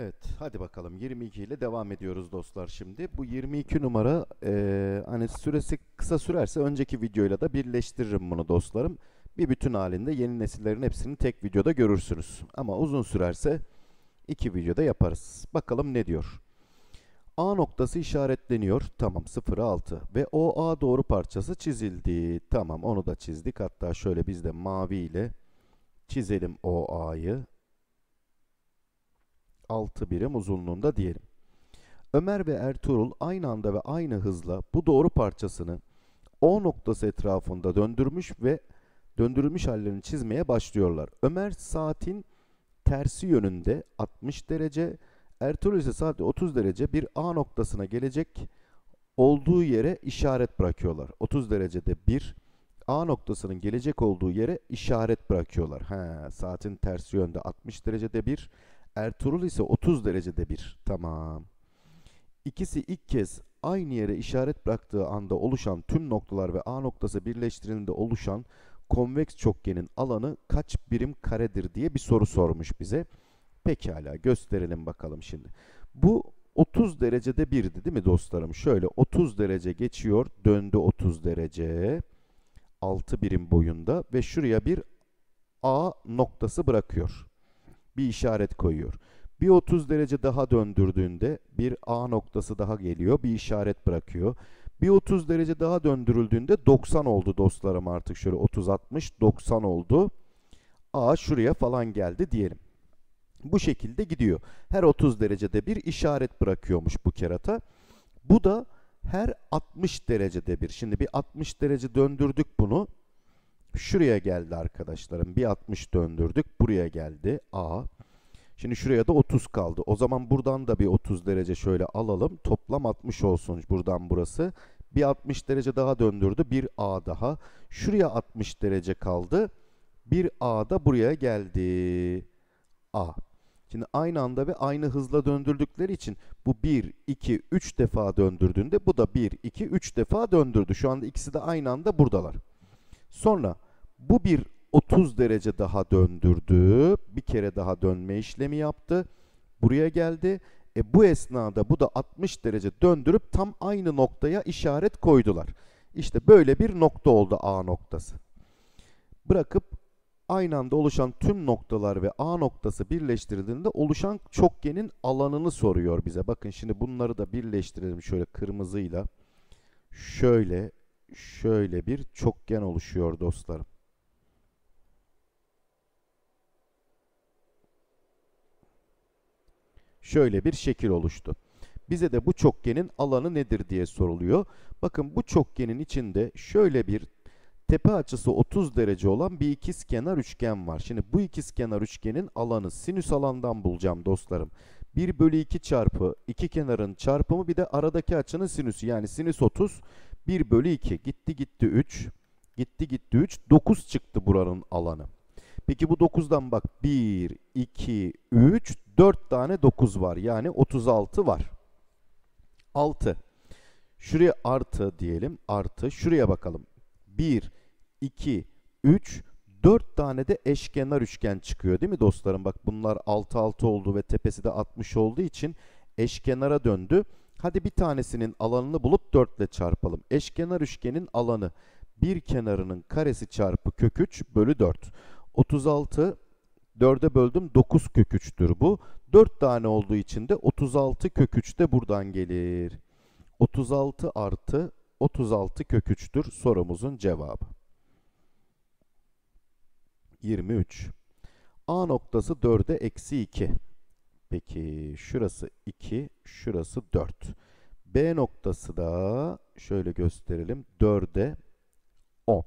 Evet, hadi bakalım 22 ile devam ediyoruz dostlar şimdi. Bu 22 numara eee, hani süresi kısa sürerse önceki videoyla da birleştiririm bunu dostlarım. Bir bütün halinde yeni nesillerin hepsini tek videoda görürsünüz. Ama uzun sürerse iki videoda yaparız. Bakalım ne diyor. A noktası işaretleniyor. Tamam 0'a 6 ve o A doğru parçası çizildi. Tamam onu da çizdik. Hatta şöyle biz de mavi ile çizelim o A'yı. 6 birim uzunluğunda diyelim. Ömer ve Ertuğrul aynı anda ve aynı hızla bu doğru parçasını O noktası etrafında döndürmüş ve döndürülmüş hallerini çizmeye başlıyorlar. Ömer saatin tersi yönünde 60 derece, Ertuğrul ise saatte 30 derece bir A noktasına gelecek olduğu yere işaret bırakıyorlar. 30 derecede bir A noktasının gelecek olduğu yere işaret bırakıyorlar. He, saatin tersi yönde 60 derecede bir, Ertuğrul ise 30 derecede bir. Tamam. İkisi ilk kez aynı yere işaret bıraktığı anda oluşan tüm noktalar ve A noktası birleştirildiğinde oluşan konveks çokgenin alanı kaç birim karedir diye bir soru sormuş bize. Pekala gösterelim bakalım şimdi. Bu 30 derecede birdi değil mi dostlarım? Şöyle 30 derece geçiyor, döndü 30 derece. 6 birim boyunda ve şuraya bir A noktası bırakıyor. Bir işaret koyuyor. Bir 30 derece daha döndürdüğünde bir A noktası daha geliyor, bir işaret bırakıyor. Bir 30 derece daha döndürüldüğünde 90 oldu dostlarım artık şöyle 30 60 90 oldu. A şuraya falan geldi diyelim. Bu şekilde gidiyor. Her 30 derecede bir işaret bırakıyormuş bu kerata. Bu da her 60 derecede bir. Şimdi bir 60 derece döndürdük bunu. Şuraya geldi arkadaşlarım. Bir 60 döndürdük. Buraya geldi A. Şimdi şuraya da 30 kaldı. O zaman buradan da bir 30 derece şöyle alalım. Toplam 60 olsun buradan burası. Bir 60 derece daha döndürdü. Bir A daha. Şuraya 60 derece kaldı. Bir A da buraya geldi. A. Şimdi aynı anda ve aynı hızla döndürdükleri için bu 1, 2, 3 defa döndürdüğünde bu da 1, 2, 3 defa döndürdü. Şu anda ikisi de aynı anda buradalar. Sonra bu bir 30 derece daha döndürdü. Bir kere daha dönme işlemi yaptı. Buraya geldi. E bu esnada bu da 60 derece döndürüp tam aynı noktaya işaret koydular. İşte böyle bir nokta oldu A noktası. Bırakıp aynı anda oluşan tüm noktalar ve A noktası birleştirildiğinde oluşan çokgenin alanını soruyor bize. Bakın şimdi bunları da birleştirelim şöyle kırmızıyla. Şöyle, şöyle bir çokgen oluşuyor dostlarım. Şöyle bir şekil oluştu. Bize de bu çokgenin alanı nedir diye soruluyor. Bakın bu çokgenin içinde şöyle bir tepe açısı 30 derece olan bir ikizkenar üçgen var. Şimdi bu ikizkenar üçgenin alanı sinüs alandan bulacağım dostlarım. 1 bölü 2 çarpı iki kenarın çarpımı bir de aradaki açının sinüsü yani sinüs 30 1 bölü 2 gitti gitti 3 gitti gitti 3 9 çıktı buranın alanı. Peki bu 9'dan bak 1, 2, 3, 4 tane 9 var. Yani 36 var. 6. Şuraya artı diyelim. Artı. Şuraya bakalım. 1, 2, 3, 4 tane de eşkenar üçgen çıkıyor değil mi dostlarım? Bak bunlar 6 6 oldu ve tepesi de 60 olduğu için eşkenara döndü. Hadi bir tanesinin alanını bulup 4 ile çarpalım. Eşkenar üçgenin alanı bir kenarının karesi çarpı kök 3 bölü 4. 36 4'e böldüm 9 kök 3'tür bu. 4 tane olduğu için de 36 kök 3 de buradan gelir. 36 artı 36 kök 3'tür sorumuzun cevabı. 23. A noktası 4'e eksi 2. Peki şurası 2, şurası 4. B noktası da şöyle gösterelim 4'e 10.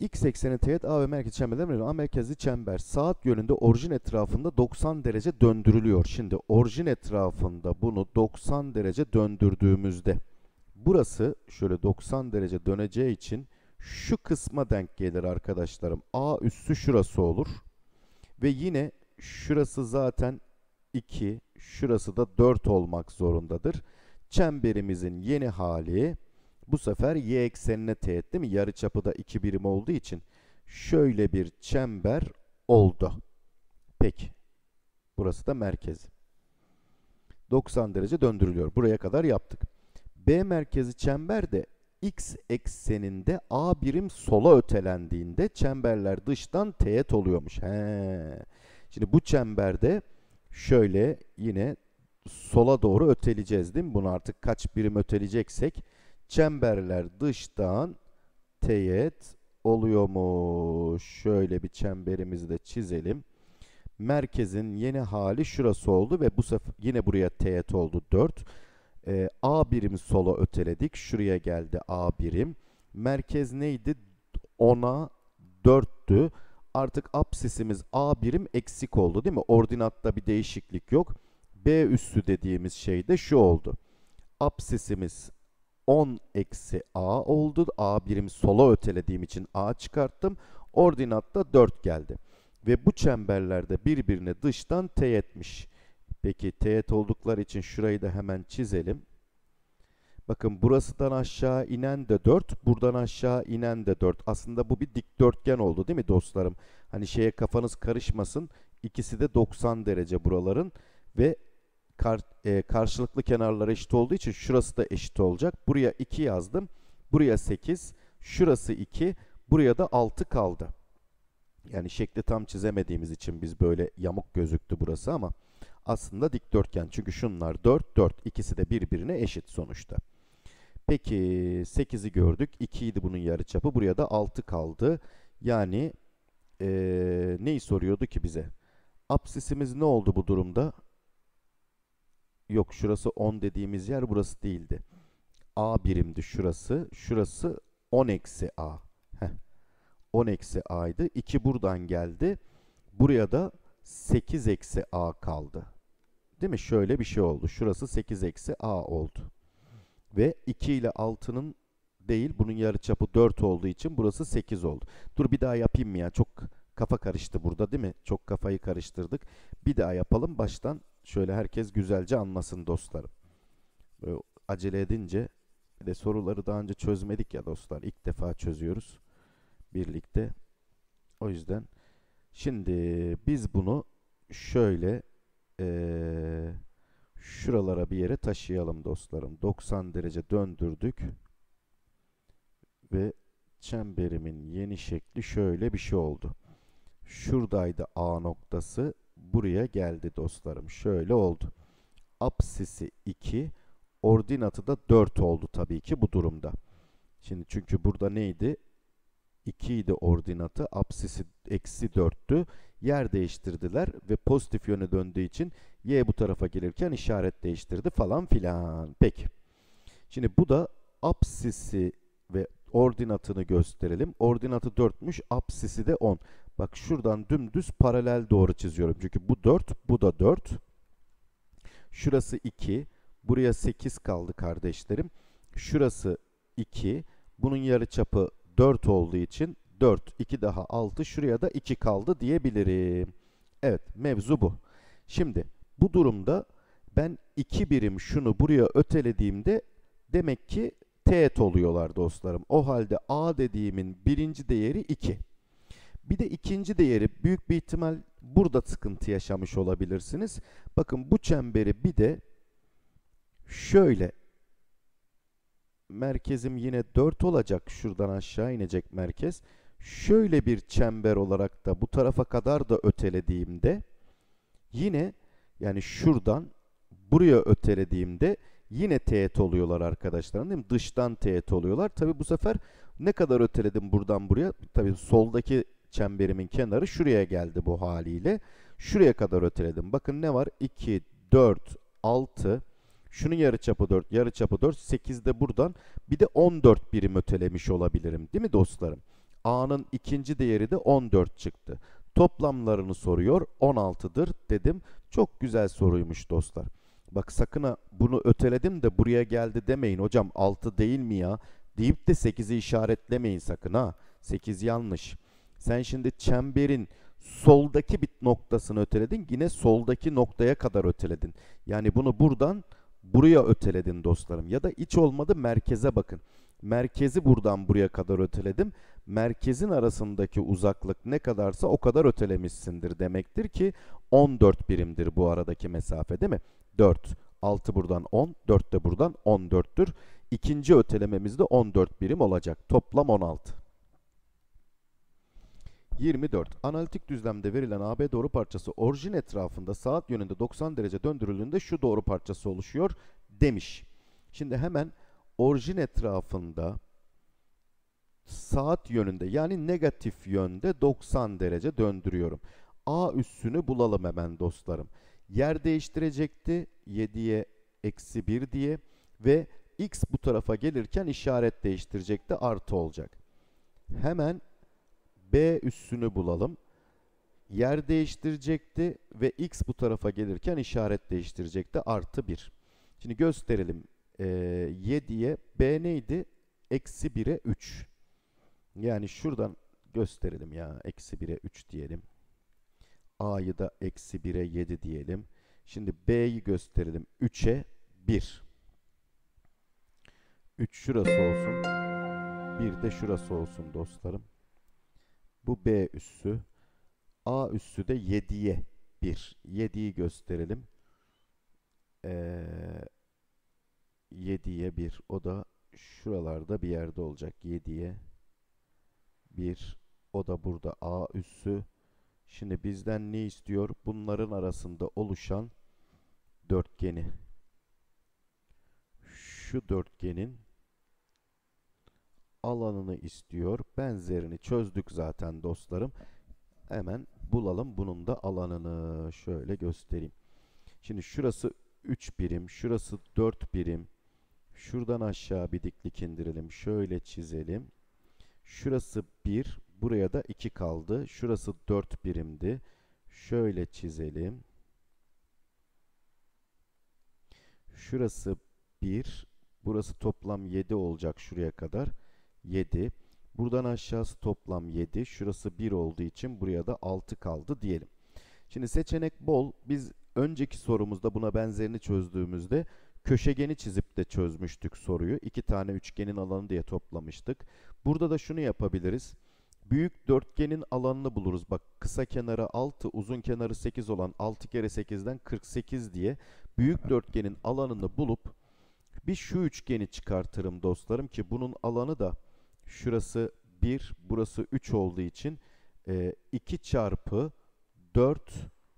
X ekseni teğet A ve merkez çemberler A merkezli çember saat yönünde orijin etrafında 90 derece döndürülüyor. Şimdi orijin etrafında bunu 90 derece döndürdüğümüzde burası şöyle 90 derece döneceği için şu kısma denk gelir arkadaşlarım. A üssü şurası olur. Ve yine şurası zaten 2, şurası da 4 olmak zorundadır. Çemberimizin yeni hali Bu sefer y eksenine teğet değil mi? Yarıçapı da 2 birim olduğu için şöyle bir çember oldu. Peki. Burası da merkezi. 90 derece döndürülüyor. Buraya kadar yaptık. B merkezi çember de x ekseninde a birim sola ötelendiğinde çemberler dıştan teğet oluyormuş. He. Şimdi bu çemberde şöyle yine sola doğru öteleyeceğiz değil mi? Bunu artık kaç birim öteleyeceksek çemberler dıştan teğet oluyormuş. Şöyle bir çemberimizi de çizelim. Merkezin yeni hali şurası oldu ve bu sefer yine buraya teğet oldu 4. Ee, A birimi sola öteledik. Şuraya geldi A birim. Merkez neydi? 10'a 4'tü. Artık apsisimiz A birim eksik oldu değil mi? Ordinatta bir değişiklik yok. B üssü dediğimiz şey de şu oldu. Apsisimiz 10 eksi A oldu. A birim sola ötelediğim için A çıkarttım. Ordinatta 4 geldi. Ve bu çemberlerde birbirine dıştan teğetmiş. Peki teğet oldukları için şurayı da hemen çizelim. Bakın burasından aşağı inen de 4, buradan aşağı inen de 4. Aslında bu bir dikdörtgen oldu değil mi dostlarım? Hani şeye kafanız karışmasın. İkisi de 90 derece buraların ve kar, e, karşılıklı kenarlar eşit olduğu için şurası da eşit olacak. Buraya 2 yazdım. Buraya 8. Şurası 2. Buraya da 6 kaldı. Yani şekli tam çizemediğimiz için biz böyle yamuk gözüktü burası ama aslında dikdörtgen. Çünkü şunlar 4, 4. İkisi de birbirine eşit sonuçta. Peki 8'i gördük. 2 idi bunun yarıçapı. Buraya da 6 kaldı. Yani ee, neyi soruyordu ki bize? Apsisimiz ne oldu bu durumda? Yok şurası 10 dediğimiz yer burası değildi. A birimdi şurası. Şurası 10 eksi A. Heh. 10 eksi A'ydı. 2 buradan geldi. Buraya da 8 eksi A kaldı. Değil mi? Şöyle bir şey oldu. Şurası 8 eksi A oldu. Ve 2 ile 6'nın değil bunun yarıçapı 4 olduğu için burası 8 oldu. Dur bir daha yapayım mı ya? Çok kafa karıştı burada değil mi? Çok kafayı karıştırdık. Bir daha yapalım baştan. Şöyle herkes güzelce anlasın dostlarım. Böyle acele edince de soruları daha önce çözmedik ya dostlar. İlk defa çözüyoruz birlikte. O yüzden şimdi biz bunu şöyle ee, şuralara bir yere taşıyalım dostlarım. 90 derece döndürdük. Ve çemberimin yeni şekli şöyle bir şey oldu. Şuradaydı A noktası. Buraya geldi dostlarım. Şöyle oldu. Apsisi 2. Ordinatı da 4 oldu tabii ki bu durumda. Şimdi çünkü burada neydi? 2 idi ordinatı. Apsisi eksi 4'tü. Yer değiştirdiler ve pozitif yöne döndüğü için y bu tarafa gelirken işaret değiştirdi falan filan. Peki. Şimdi bu da apsisi ve ordinatını gösterelim. Ordinatı 4'müş, apsisi de 10. Bak şuradan dümdüz paralel doğru çiziyorum. Çünkü bu 4, bu da 4. Şurası 2. Buraya 8 kaldı kardeşlerim. Şurası 2. Bunun yarıçapı 4 olduğu için 4, 2 daha 6. Şuraya da 2 kaldı diyebilirim. Evet, mevzu bu. Şimdi bu durumda ben 2 birim şunu buraya ötelediğimde demek ki teğet oluyorlar dostlarım. O halde a dediğimin birinci değeri 2. Bir de ikinci değeri büyük bir ihtimal burada sıkıntı yaşamış olabilirsiniz. Bakın bu çemberi bir de şöyle merkezim yine 4 olacak. Şuradan aşağı inecek merkez. Şöyle bir çember olarak da bu tarafa kadar da ötelediğimde yine yani şuradan buraya ötelediğimde yine teğet oluyorlar arkadaşlar. Değil mi? Dıştan teğet oluyorlar. Tabi bu sefer ne kadar öteledim buradan buraya? Tabi soldaki çemberimin kenarı şuraya geldi bu haliyle. Şuraya kadar öteledim. Bakın ne var? 2, 4, 6. Şunun yarıçapı 4, yarıçapı 4. 8 de buradan. Bir de 14 birim ötelemiş olabilirim. Değil mi dostlarım? A'nın ikinci değeri de 14 çıktı. Toplamlarını soruyor. 16'dır dedim. Çok güzel soruymuş dostlar. Bak sakın ha bunu öteledim de buraya geldi demeyin. Hocam 6 değil mi ya? Deyip de 8'i işaretlemeyin sakın ha. 8 yanlış. Sen şimdi çemberin soldaki bir noktasını öteledin. Yine soldaki noktaya kadar öteledin. Yani bunu buradan buraya öteledin dostlarım. Ya da iç olmadı merkeze bakın. Merkezi buradan buraya kadar öteledim. Merkezin arasındaki uzaklık ne kadarsa o kadar ötelemişsindir demektir ki 14 birimdir bu aradaki mesafe değil mi? 4. 6 buradan 10, 4 de buradan 14'tür. İkinci ötelememiz de 14 birim olacak. Toplam 16. 24. Analitik düzlemde verilen AB doğru parçası orijin etrafında saat yönünde 90 derece döndürüldüğünde şu doğru parçası oluşuyor demiş. Şimdi hemen orijin etrafında saat yönünde yani negatif yönde 90 derece döndürüyorum. A üssünü bulalım hemen dostlarım. Yer değiştirecekti 7'ye eksi 1 diye ve x bu tarafa gelirken işaret değiştirecekti artı olacak. Hemen B üssünü bulalım. Yer değiştirecekti ve x bu tarafa gelirken işaret değiştirecekti artı 1. Şimdi gösterelim. Ee, 7'ye B neydi? Eksi 1'e 3. Yani şuradan gösterelim ya. Eksi 1'e 3 diyelim. A'yı da eksi 1'e 7 diyelim. Şimdi B'yi gösterelim. 3'e 1. 3 şurası olsun. 1 de şurası olsun dostlarım. Bu B üssü. A üssü de 7'ye 1. 7'yi gösterelim. Ee, 7'ye 1. O da şuralarda bir yerde olacak. 7'ye 1. O da burada A üssü. Şimdi bizden ne istiyor? Bunların arasında oluşan dörtgeni. Şu dörtgenin alanını istiyor. Benzerini çözdük zaten dostlarım. Hemen bulalım bunun da alanını. Şöyle göstereyim. Şimdi şurası 3 birim, şurası 4 birim. Şuradan aşağı bir diklik indirelim. Şöyle çizelim. Şurası 1, buraya da 2 kaldı. Şurası 4 birimdi. Şöyle çizelim. Şurası 1, burası toplam 7 olacak şuraya kadar. 7. Buradan aşağısı toplam 7. Şurası 1 olduğu için buraya da 6 kaldı diyelim. Şimdi seçenek bol. Biz önceki sorumuzda buna benzerini çözdüğümüzde köşegeni çizip de çözmüştük soruyu. İki tane üçgenin alanı diye toplamıştık. Burada da şunu yapabiliriz. Büyük dörtgenin alanını buluruz. Bak kısa kenarı 6, uzun kenarı 8 olan 6 kere 8'den 48 diye büyük dörtgenin alanını bulup bir şu üçgeni çıkartırım dostlarım ki bunun alanı da şurası 1, burası 3 olduğu için e, 2 çarpı 4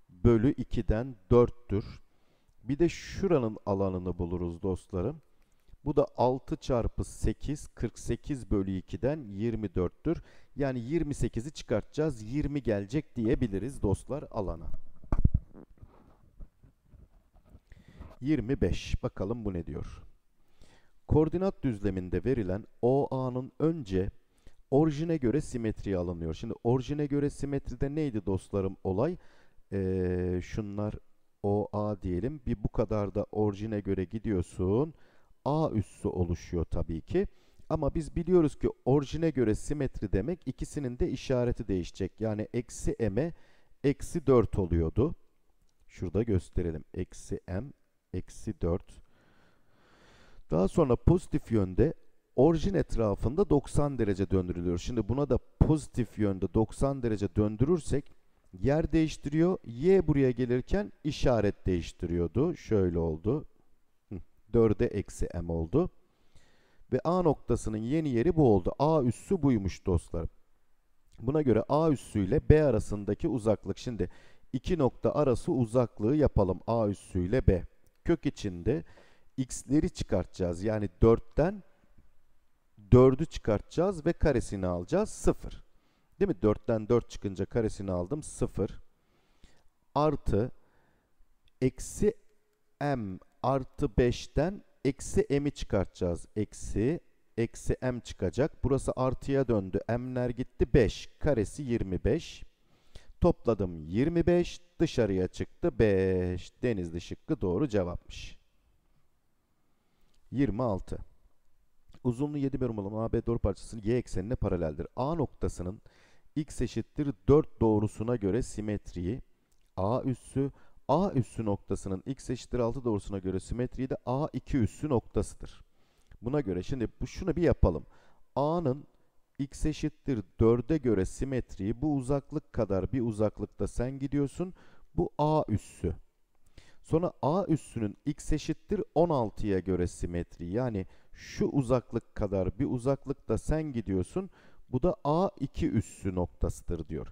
bölü 2'den 4'tür. Bir de şuranın alanını buluruz dostlarım. Bu da 6 çarpı 8, 48 bölü 2'den 24'tür. Yani 28'i çıkartacağız, 20 gelecek diyebiliriz dostlar alana. 25. Bakalım bu ne diyor. Koordinat düzleminde verilen OA'nın önce orijine göre simetri alınıyor. Şimdi orijine göre simetride neydi dostlarım olay? Ee, şunlar OA diyelim. Bir bu kadar da orijine göre gidiyorsun. A üssü oluşuyor tabii ki. Ama biz biliyoruz ki orijine göre simetri demek ikisinin de işareti değişecek. Yani eksi m'e eksi 4 oluyordu. Şurada gösterelim. Eksi m eksi 4 daha sonra pozitif yönde orijin etrafında 90 derece döndürülüyor. Şimdi buna da pozitif yönde 90 derece döndürürsek yer değiştiriyor. Y buraya gelirken işaret değiştiriyordu. Şöyle oldu. 4'e eksi m oldu. Ve A noktasının yeni yeri bu oldu. A üssü buymuş dostlar. Buna göre A üssü ile B arasındaki uzaklık. Şimdi iki nokta arası uzaklığı yapalım. A üssü ile B. Kök içinde x'leri çıkartacağız. Yani 4'ten 4'ü çıkartacağız ve karesini alacağız 0. Değil mi? 4'ten 4 çıkınca karesini aldım 0. Artı eksi m artı 5'ten eksi m'i çıkartacağız. Eksi eksi m çıkacak. Burası artıya döndü. m'ler gitti 5. Karesi 25. Topladım 25. Dışarıya çıktı 5. Denizli şıkkı doğru cevapmış. 26. Uzunluğu 7 birim olan AB doğru parçasının y eksenine paraleldir. A noktasının x eşittir 4 doğrusuna göre simetriyi A üssü A üssü noktasının x eşittir 6 doğrusuna göre simetriyi de A2 üssü noktasıdır. Buna göre şimdi bu şunu bir yapalım. A'nın x eşittir 4'e göre simetriği bu uzaklık kadar bir uzaklıkta sen gidiyorsun. Bu A üssü. Sonra A üssünün x eşittir 16'ya göre simetri. Yani şu uzaklık kadar bir uzaklıkta sen gidiyorsun. Bu da A2 üssü noktasıdır diyor.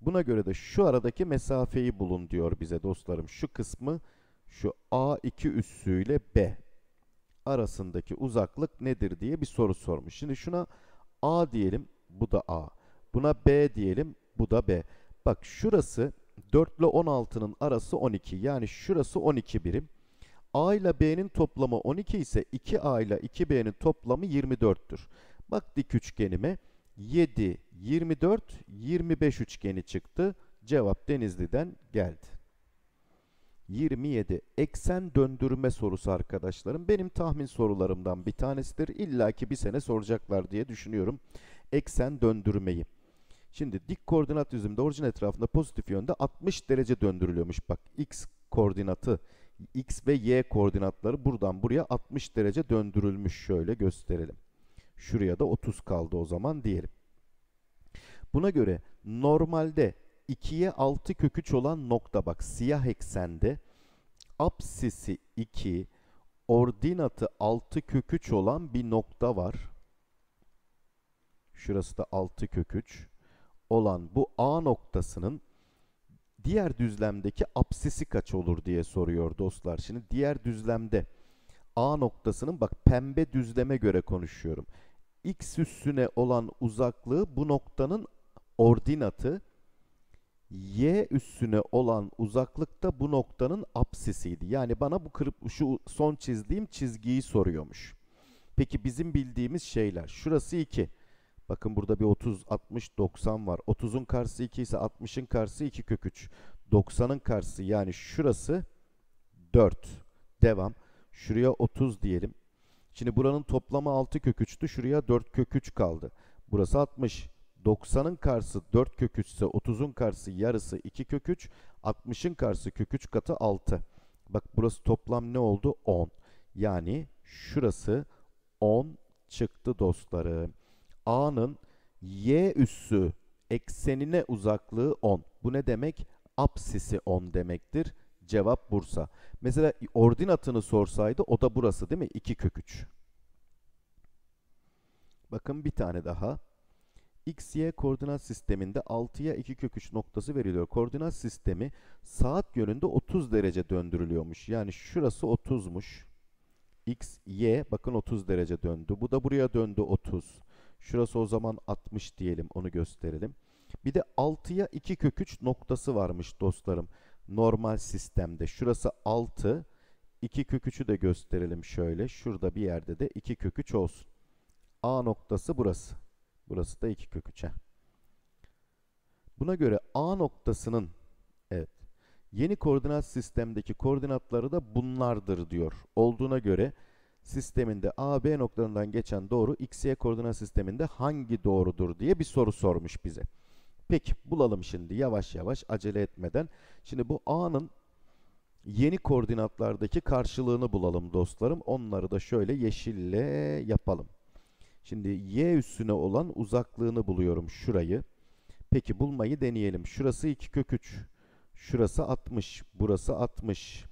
Buna göre de şu aradaki mesafeyi bulun diyor bize dostlarım. Şu kısmı şu A2 üssüyle B arasındaki uzaklık nedir diye bir soru sormuş. Şimdi şuna A diyelim, bu da A. Buna B diyelim, bu da B. Bak şurası 4 ile 16'nın arası 12. Yani şurası 12 birim. A ile B'nin toplamı 12 ise 2A ile 2B'nin toplamı 24'tür. Bak dik üçgenime 7, 24, 25 üçgeni çıktı. Cevap Denizli'den geldi. 27. Eksen döndürme sorusu arkadaşlarım. Benim tahmin sorularımdan bir tanesidir. İlla ki bir sene soracaklar diye düşünüyorum. Eksen döndürmeyi. Şimdi dik koordinat düzleminde orijin etrafında pozitif yönde 60 derece döndürülüyormuş. Bak x koordinatı, x ve y koordinatları buradan buraya 60 derece döndürülmüş. Şöyle gösterelim. Şuraya da 30 kaldı o zaman diyelim. Buna göre normalde 2'ye 6 kök olan nokta bak siyah eksende apsisi 2 ordinatı 6 kök olan bir nokta var. Şurası da 6 kök olan bu A noktasının diğer düzlemdeki apsisi kaç olur diye soruyor dostlar. Şimdi diğer düzlemde A noktasının bak pembe düzleme göre konuşuyorum. X üssüne olan uzaklığı bu noktanın ordinatı y üssüne olan uzaklıkta bu noktanın apsisiydi. Yani bana bu kırıp şu son çizdiğim çizgiyi soruyormuş. Peki bizim bildiğimiz şeyler. Şurası 2. Bakın burada bir 30, 60, 90 var. 30'un karşısı 2 ise 60'ın karşısı 2 kök 3. 90'ın karşısı yani şurası 4. Devam. Şuraya 30 diyelim. Şimdi buranın toplamı 6 kök 3'tü. Şuraya 4 kök 3 kaldı. Burası 60. 90'ın karşısı 4 kök 3 ise 30'un karşısı yarısı 2 kök 3. 60'ın karşısı kök 3 katı 6. Bak burası toplam ne oldu? 10. Yani şurası 10 çıktı dostlarım. A'nın y üssü eksenine uzaklığı 10. Bu ne demek? Apsisi 10 demektir. Cevap Bursa. Mesela ordinatını sorsaydı o da burası değil mi? 2 kök 3. Bakın bir tane daha. X, Y koordinat sisteminde 6'ya 2 kök 3 noktası veriliyor. Koordinat sistemi saat yönünde 30 derece döndürülüyormuş. Yani şurası 30'muş. X, Y bakın 30 derece döndü. Bu da buraya döndü 30. Şurası o zaman 60 diyelim onu gösterelim. Bir de 6'ya 2 kök 3 noktası varmış dostlarım. Normal sistemde. Şurası 6. 2 kök 3'ü de gösterelim şöyle. Şurada bir yerde de 2 kök 3 olsun. A noktası burası. Burası da 2 kök 3'e. Buna göre A noktasının evet yeni koordinat sistemdeki koordinatları da bunlardır diyor. Olduğuna göre sisteminde A, B noktalarından geçen doğru X, Y koordinat sisteminde hangi doğrudur diye bir soru sormuş bize. Peki bulalım şimdi yavaş yavaş acele etmeden. Şimdi bu A'nın yeni koordinatlardaki karşılığını bulalım dostlarım. Onları da şöyle yeşille yapalım. Şimdi y üstüne olan uzaklığını buluyorum şurayı. Peki bulmayı deneyelim. Şurası 2 kök 3. Şurası 60. Burası 60.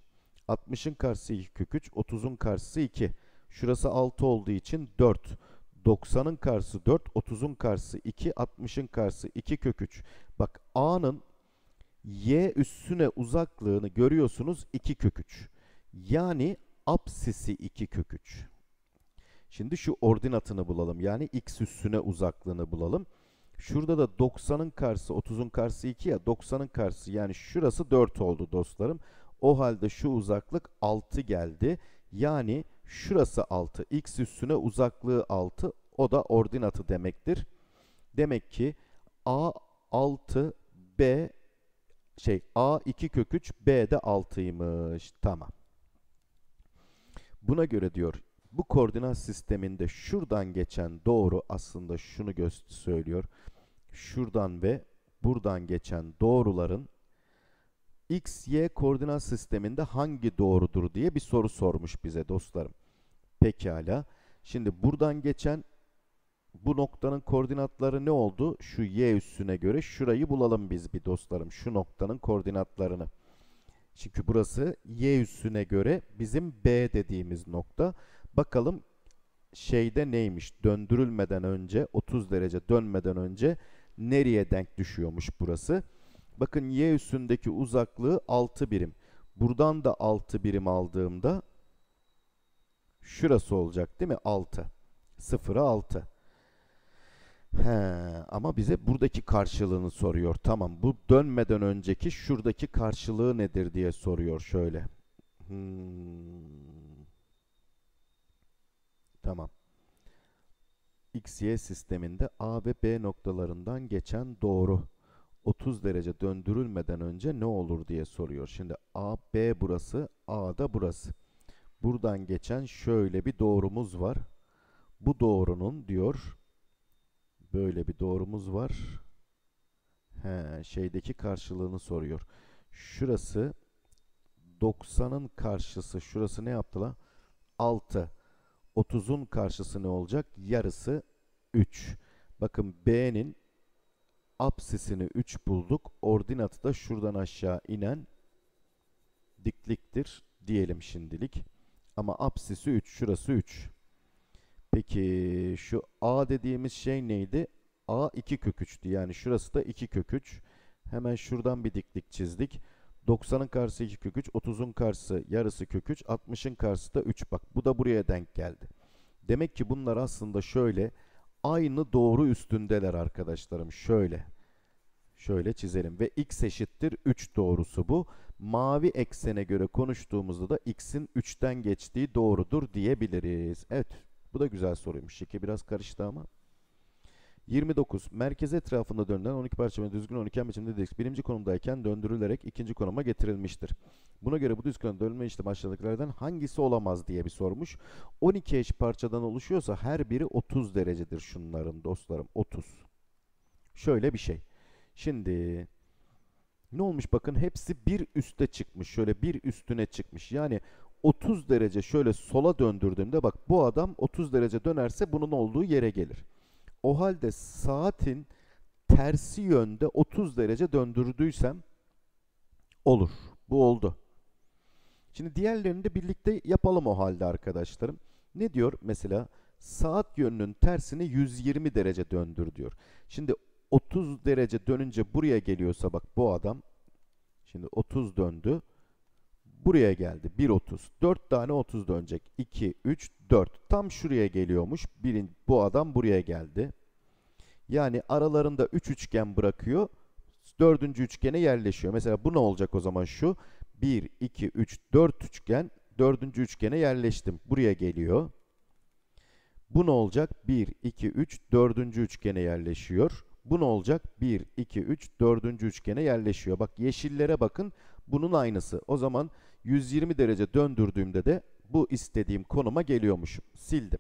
60'ın karşısı 2 kök 3. 30'un karşısı 2. Şurası 6 olduğu için 4. 90'ın karşısı 4. 30'un karşısı 2. 60'ın karşısı 2 kök 3. Bak A'nın y üstüne uzaklığını görüyorsunuz 2 kök 3. Yani apsisi 2 kök 3. Şimdi şu ordinatını bulalım. Yani x üssüne uzaklığını bulalım. Şurada da 90'ın karşısı 30'un karşısı 2 ya 90'ın karşısı yani şurası 4 oldu dostlarım. O halde şu uzaklık 6 geldi. Yani şurası 6. X üssüne uzaklığı 6. O da ordinatı demektir. Demek ki A 6 B şey A 2 kök 3 B de 6'ymış. Tamam. Buna göre diyor bu koordinat sisteminde şuradan geçen doğru aslında şunu söylüyor. Şuradan ve buradan geçen doğruların x, y koordinat sisteminde hangi doğrudur diye bir soru sormuş bize dostlarım. Pekala. Şimdi buradan geçen bu noktanın koordinatları ne oldu? Şu y üssüne göre şurayı bulalım biz bir dostlarım. Şu noktanın koordinatlarını. Çünkü burası y üssüne göre bizim b dediğimiz nokta. Bakalım şeyde neymiş? Döndürülmeden önce 30 derece dönmeden önce nereye denk düşüyormuş burası? Bakın y üstündeki uzaklığı 6 birim. Buradan da 6 birim aldığımda şurası olacak değil mi? 6. 0'a 6. He, ama bize buradaki karşılığını soruyor. Tamam bu dönmeden önceki şuradaki karşılığı nedir diye soruyor şöyle. Hmm. Tamam. XY sisteminde A ve B noktalarından geçen doğru 30 derece döndürülmeden önce ne olur diye soruyor. Şimdi A, B burası, A da burası. Buradan geçen şöyle bir doğrumuz var. Bu doğrunun diyor böyle bir doğrumuz var. He, şeydeki karşılığını soruyor. Şurası 90'ın karşısı şurası ne yaptı lan? 6. 30'un karşısı ne olacak? Yarısı 3. Bakın B'nin apsisini 3 bulduk. Ordinatı da şuradan aşağı inen dikliktir diyelim şimdilik. Ama apsisi 3. Şurası 3. Peki şu A dediğimiz şey neydi? A 2 kök 3'tü. Yani şurası da 2 kök 3. Hemen şuradan bir diklik çizdik. 90'ın karşısı 2 kök 3, 30'un karşısı yarısı kök 3, 60'ın karşısı da 3. Bak bu da buraya denk geldi. Demek ki bunlar aslında şöyle aynı doğru üstündeler arkadaşlarım. Şöyle. Şöyle çizelim ve x eşittir 3 doğrusu bu. Mavi eksene göre konuştuğumuzda da x'in 3'ten geçtiği doğrudur diyebiliriz. Evet bu da güzel soruymuş. Şeki biraz karıştı ama. 29. Merkez etrafında döndüren 12 parça düzgün 12 biçimde disk birinci konumdayken döndürülerek ikinci konuma getirilmiştir. Buna göre bu düzgün dönme işlemi aşağıdakilerden hangisi olamaz diye bir sormuş. 12 eş parçadan oluşuyorsa her biri 30 derecedir şunların dostlarım. 30. Şöyle bir şey. Şimdi ne olmuş bakın hepsi bir üste çıkmış. Şöyle bir üstüne çıkmış. Yani 30 derece şöyle sola döndürdüğümde bak bu adam 30 derece dönerse bunun olduğu yere gelir. O halde saatin tersi yönde 30 derece döndürdüysem olur. Bu oldu. Şimdi diğerlerini de birlikte yapalım o halde arkadaşlarım. Ne diyor mesela? Saat yönünün tersini 120 derece döndür diyor. Şimdi 30 derece dönünce buraya geliyorsa bak bu adam şimdi 30 döndü. Buraya geldi. 1.30. 4 tane 30 dönecek. 2, 3, 4. Tam şuraya geliyormuş. Birin, bu adam buraya geldi. Yani aralarında 3 üçgen bırakıyor. Dördüncü üçgene yerleşiyor. Mesela bu ne olacak o zaman şu? 1, 2, 3, 4 üçgen. Dördüncü üçgene yerleştim. Buraya geliyor. Bu ne olacak? 1, 2, 3, dördüncü üçgene yerleşiyor. Bu ne olacak? 1, 2, 3, dördüncü üçgene yerleşiyor. Bak yeşillere bakın. Bunun aynısı. O zaman 120 derece döndürdüğümde de bu istediğim konuma geliyormuşum. Sildim.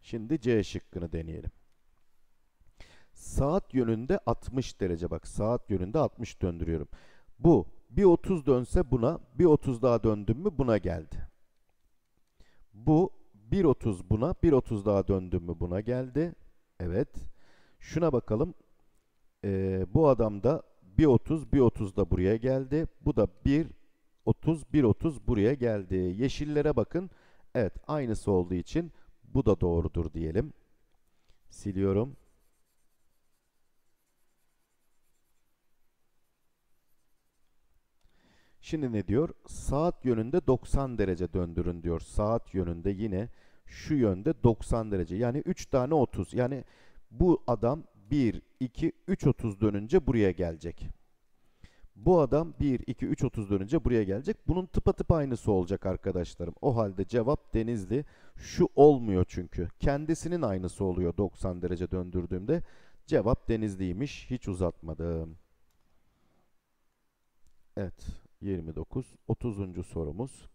Şimdi C şıkkını deneyelim. Saat yönünde 60 derece bak saat yönünde 60 döndürüyorum. Bu bir 30 dönse buna bir 30 daha döndüm mü buna geldi. Bu 1.30 buna 1.30 daha döndüm mü buna geldi. Evet. Şuna bakalım e, bu adam da 1.30, 1.30 da buraya geldi. Bu da 1.30, 1.30 buraya geldi. Yeşillere bakın. Evet aynısı olduğu için bu da doğrudur diyelim. Siliyorum. Şimdi ne diyor? Saat yönünde 90 derece döndürün diyor. Saat yönünde yine şu yönde 90 derece. Yani 3 tane 30. Yani bu adam 1, 2, 3, 30 dönünce buraya gelecek. Bu adam 1, 2, 3, 30 dönünce buraya gelecek. Bunun tıpatıp aynısı olacak arkadaşlarım. O halde cevap Denizli. Şu olmuyor çünkü. Kendisinin aynısı oluyor 90 derece döndürdüğümde. Cevap Denizli'ymiş. Hiç uzatmadım. Evet. 29. 30. sorumuz.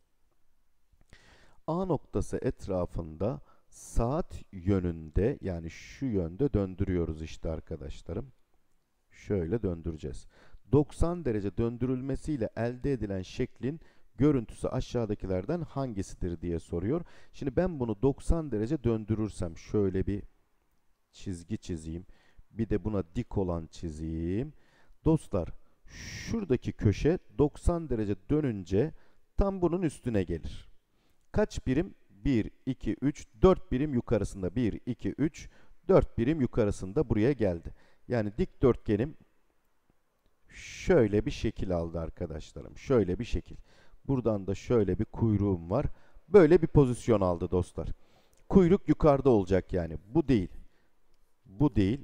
A noktası etrafında saat yönünde yani şu yönde döndürüyoruz işte arkadaşlarım. Şöyle döndüreceğiz. 90 derece döndürülmesiyle elde edilen şeklin görüntüsü aşağıdakilerden hangisidir diye soruyor. Şimdi ben bunu 90 derece döndürürsem şöyle bir çizgi çizeyim. Bir de buna dik olan çizeyim. Dostlar şuradaki köşe 90 derece dönünce tam bunun üstüne gelir. Kaç birim? 1, 2, 3, 4 birim yukarısında. 1, 2, 3, 4 birim yukarısında buraya geldi. Yani dikdörtgenim şöyle bir şekil aldı arkadaşlarım. Şöyle bir şekil. Buradan da şöyle bir kuyruğum var. Böyle bir pozisyon aldı dostlar. Kuyruk yukarıda olacak yani. Bu değil. Bu değil.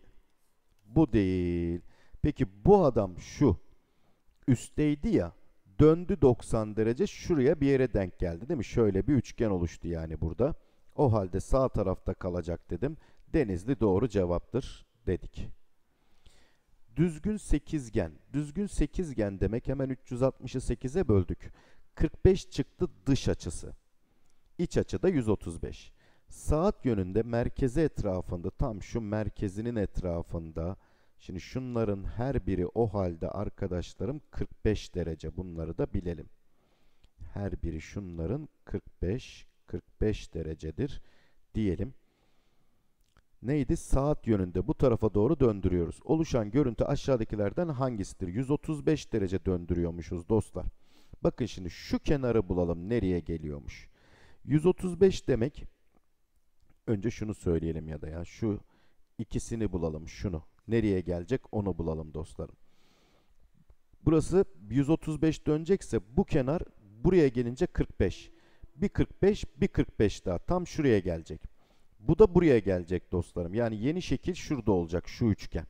Bu değil. Peki bu adam şu üstteydi ya döndü 90 derece şuraya bir yere denk geldi değil mi? Şöyle bir üçgen oluştu yani burada. O halde sağ tarafta kalacak dedim. Denizli doğru cevaptır dedik. Düzgün sekizgen. Düzgün sekizgen demek hemen 360'ı 8'e böldük. 45 çıktı dış açısı. İç açıda 135. Saat yönünde merkezi etrafında tam şu merkezinin etrafında Şimdi şunların her biri o halde arkadaşlarım 45 derece. Bunları da bilelim. Her biri şunların 45 45 derecedir diyelim. Neydi? Saat yönünde bu tarafa doğru döndürüyoruz. Oluşan görüntü aşağıdakilerden hangisidir? 135 derece döndürüyormuşuz dostlar. Bakın şimdi şu kenarı bulalım nereye geliyormuş. 135 demek önce şunu söyleyelim ya da ya şu ikisini bulalım şunu. Nereye gelecek onu bulalım dostlarım. Burası 135 dönecekse bu kenar buraya gelince 45. Bir 45, bir 45 daha tam şuraya gelecek. Bu da buraya gelecek dostlarım. Yani yeni şekil şurada olacak şu üçgen.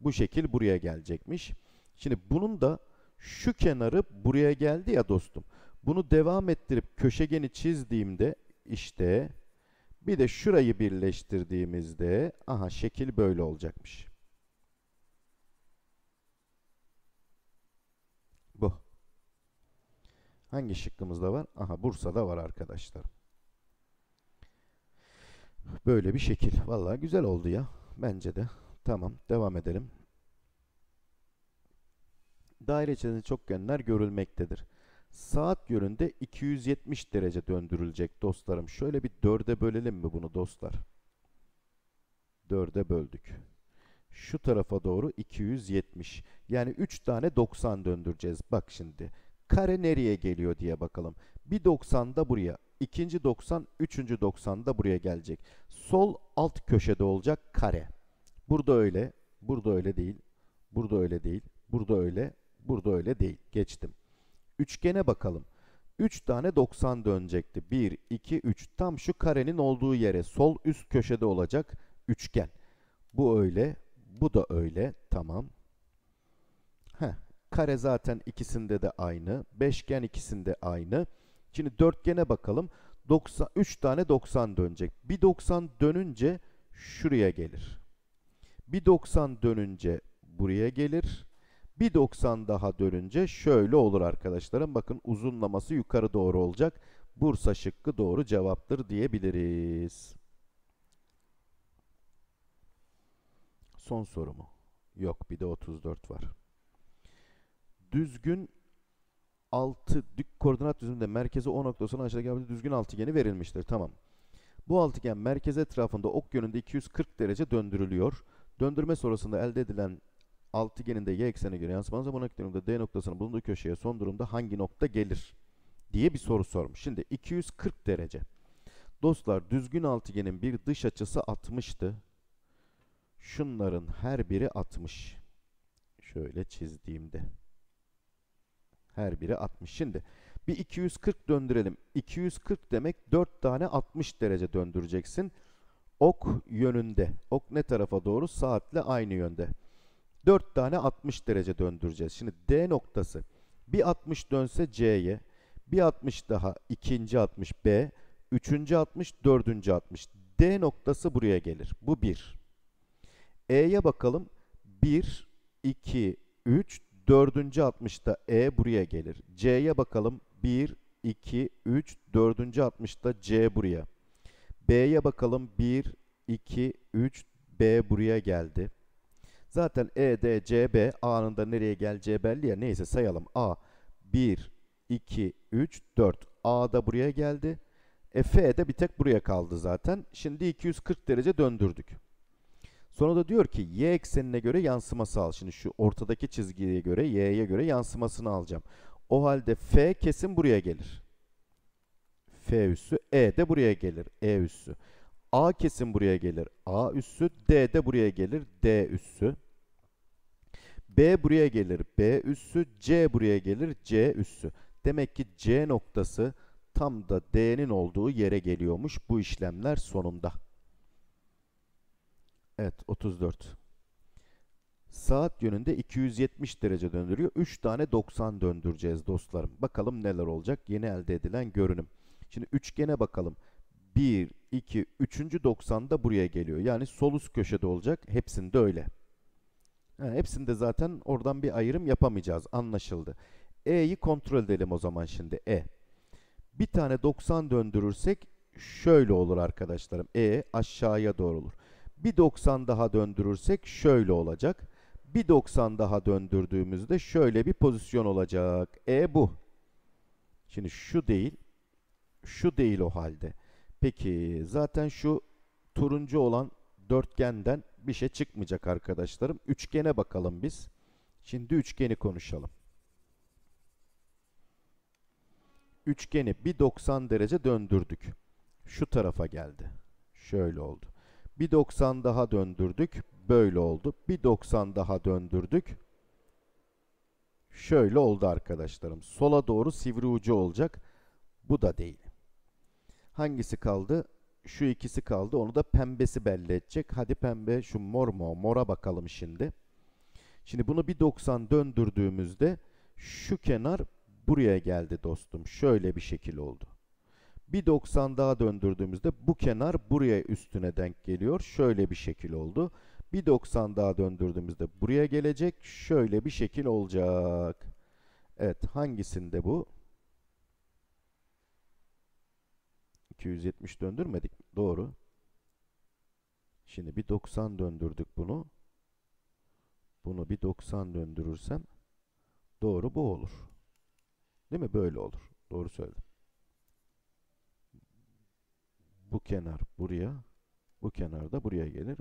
Bu şekil buraya gelecekmiş. Şimdi bunun da şu kenarı buraya geldi ya dostum. Bunu devam ettirip köşegeni çizdiğimde işte bir de şurayı birleştirdiğimizde aha şekil böyle olacakmış. Bu. Hangi şıkkımızda var? Aha Bursa'da var arkadaşlar. Böyle bir şekil. Vallahi güzel oldu ya. Bence de. Tamam. Devam edelim. Daire içerisinde çokgenler görülmektedir. Saat yönünde 270 derece döndürülecek dostlarım. Şöyle bir dörde bölelim mi bunu dostlar? Dörde böldük. Şu tarafa doğru 270. Yani 3 tane 90 döndüreceğiz. Bak şimdi. Kare nereye geliyor diye bakalım. Bir 90 da buraya. ikinci 90, üçüncü 90 da buraya gelecek. Sol alt köşede olacak kare. Burada öyle, burada öyle değil, burada öyle değil, burada öyle, burada öyle değil. Geçtim. Üçgene bakalım. 3 tane 90 dönecekti. 1, 2, 3. Tam şu karenin olduğu yere sol üst köşede olacak üçgen. Bu öyle, bu da öyle. Tamam. Heh, kare zaten ikisinde de aynı. Beşgen ikisinde aynı. Şimdi dörtgene bakalım. 90, 3 tane 90 dönecek. Bir 90 dönünce şuraya gelir. Bir 90 dönünce buraya gelir. Bir 90 daha dönünce şöyle olur arkadaşlarım. Bakın uzunlaması yukarı doğru olacak. Bursa şıkkı doğru cevaptır diyebiliriz. Son soru mu? Yok bir de 34 var. Düzgün 6 dik koordinat düzleminde merkezi O noktasına aşağıdaki düzgün altıgeni verilmiştir. Tamam. Bu altıgen merkez etrafında ok yönünde 240 derece döndürülüyor. Döndürme sonrasında elde edilen altıgeninde y eksenine göre yansıman zaman aktarımında D noktasının bulunduğu köşeye son durumda hangi nokta gelir diye bir soru sormuş. Şimdi 240 derece. Dostlar düzgün altıgenin bir dış açısı 60'tı. Şunların her biri 60. Şöyle çizdiğimde. Her biri 60. Şimdi bir 240 döndürelim. 240 demek 4 tane 60 derece döndüreceksin. Ok yönünde. Ok ne tarafa doğru? Saatle aynı yönde. 4 tane 60 derece döndüreceğiz. Şimdi D noktası bir 60 dönse C'ye, bir 60 daha ikinci 60 B, üçüncü 60, dördüncü 60. D noktası buraya gelir. Bu 1. E'ye bakalım. 1, 2, 3, dördüncü 60'da E buraya gelir. C'ye bakalım. 1, 2, 3, dördüncü 60'da C buraya. B'ye bakalım. 1, 2, 3, B buraya geldi. Zaten E, D, C, B A'nın da nereye geleceği belli ya. Neyse sayalım. A 1, 2, 3, 4. A da buraya geldi. E, F de bir tek buraya kaldı zaten. Şimdi 240 derece döndürdük. Sonra da diyor ki y eksenine göre yansıması al. Şimdi şu ortadaki çizgiye göre y'ye göre yansımasını alacağım. O halde F kesin buraya gelir. F üssü. E de buraya gelir. E üssü. A kesin buraya gelir. A üssü. D de buraya gelir. D üssü. B buraya gelir. B üssü. C buraya gelir. C üssü. Demek ki C noktası tam da D'nin olduğu yere geliyormuş bu işlemler sonunda. Evet 34. Saat yönünde 270 derece döndürüyor. 3 tane 90 döndüreceğiz dostlarım. Bakalım neler olacak yeni elde edilen görünüm. Şimdi üçgene bakalım. 1, 2, 3. 90 da buraya geliyor. Yani sol üst köşede olacak. Hepsinde öyle. Ha, hepsinde zaten oradan bir ayrım yapamayacağız. Anlaşıldı. E'yi kontrol edelim o zaman şimdi. E. Bir tane 90 döndürürsek şöyle olur arkadaşlarım. E aşağıya doğru olur. Bir 90 daha döndürürsek şöyle olacak. Bir 90 daha döndürdüğümüzde şöyle bir pozisyon olacak. E bu. Şimdi şu değil. Şu değil o halde. Peki zaten şu turuncu olan dörtgenden bir şey çıkmayacak arkadaşlarım. Üçgene bakalım biz. Şimdi üçgeni konuşalım. Üçgeni bir 90 derece döndürdük. Şu tarafa geldi. Şöyle oldu. Bir 90 daha döndürdük. Böyle oldu. Bir 90 daha döndürdük. Şöyle oldu arkadaşlarım. Sola doğru sivri ucu olacak. Bu da değil. Hangisi kaldı? Şu ikisi kaldı. Onu da pembesi belli edecek. Hadi pembe şu mor mu? Mora bakalım şimdi. Şimdi bunu bir 90 döndürdüğümüzde şu kenar buraya geldi dostum. Şöyle bir şekil oldu. Bir 90 daha döndürdüğümüzde bu kenar buraya üstüne denk geliyor. Şöyle bir şekil oldu. Bir 90 daha döndürdüğümüzde buraya gelecek. Şöyle bir şekil olacak. Evet hangisinde bu? 270 döndürmedik? Doğru. Şimdi bir 90 döndürdük bunu. Bunu bir 90 döndürürsem doğru bu olur. Değil mi? Böyle olur. Doğru söyledim. Bu kenar buraya, bu kenar da buraya gelir.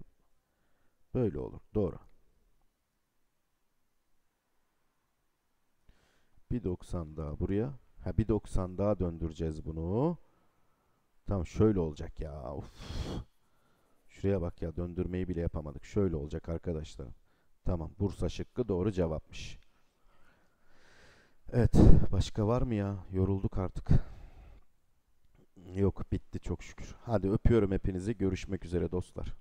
Böyle olur. Doğru. Bir 90 daha buraya. Ha bir 90 daha döndüreceğiz bunu. Tamam şöyle olacak ya. Of. Şuraya bak ya döndürmeyi bile yapamadık. Şöyle olacak arkadaşlar. Tamam Bursa şıkkı doğru cevapmış. Evet başka var mı ya? Yorulduk artık. Yok bitti çok şükür. Hadi öpüyorum hepinizi. Görüşmek üzere dostlar.